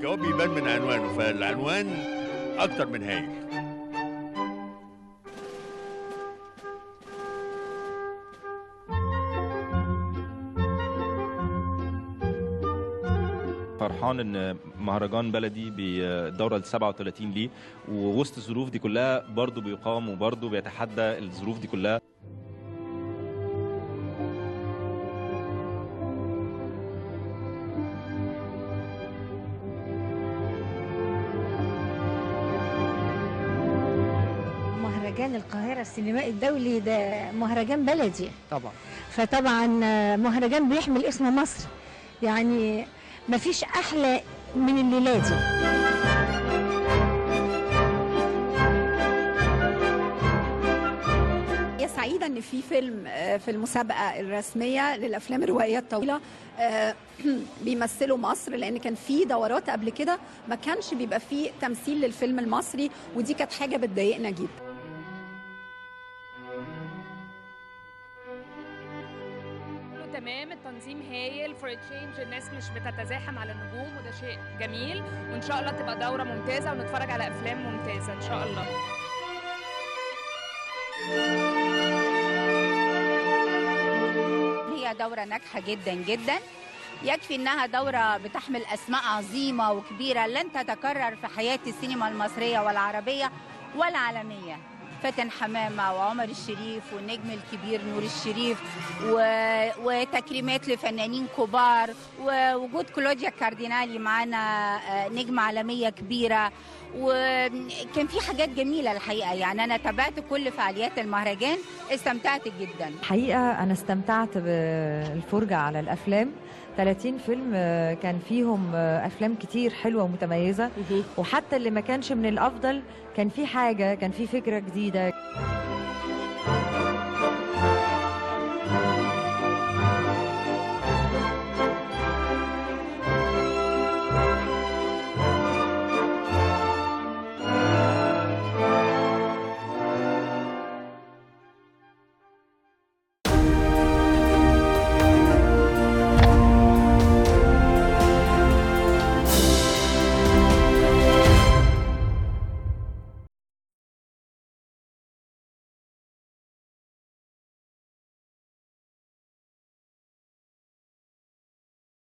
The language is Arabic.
الجواب بيبان من عنوانه فالعنوان أكتر من هايل فرحان إن مهرجان بلدي بالدوره ال 37 ليه ووسط الظروف دي كلها برضه بيقام وبرضه بيتحدى الظروف دي كلها. مهرجان القاهرة السينمائي الدولي ده مهرجان بلدي. طبعا. فطبعا مهرجان بيحمل اسم مصر. يعني مفيش أحلى من الليلة دي. هي سعيدة إن في فيلم آه، في المسابقة الرسمية للأفلام الروائية الطويلة آه، بيمثلوا مصر لأن كان في دورات قبل كده ما كانش بيبقى فيه تمثيل للفيلم المصري ودي كانت حاجة بتضايقنا جدا. تمام التنظيم هايل for change الناس مش بتتزاحم على النجوم وده شيء جميل. وإن شاء الله تبقى دورة ممتازة ونتفرج على أفلام ممتازة إن شاء الله. هي دورة ناجحة جدا جدا. يكفي إنها دورة بتحمل أسماء عظيمة وكبيرة لن تتكرر في حياة السينما المصرية والعربية والعالمية فاتن حمامة وعمر الشريف والنجم الكبير نور الشريف و... وتكريمات لفنانين كبار ووجود كلوديا كاردينالي معانا آه، نجمة عالمية كبيرة. وكان في حاجات جميلة الحقيقة. يعني أنا تابعت كل فعاليات المهرجان استمتعت جدا. الحقيقة أنا استمتعت بالفرجة على الأفلام. 30 فيلم آه، كان فيهم آه، أفلام كتير حلوة ومتميزة. وحتى اللي ما كانش من الأفضل كان في حاجة كان في فكرة wieder.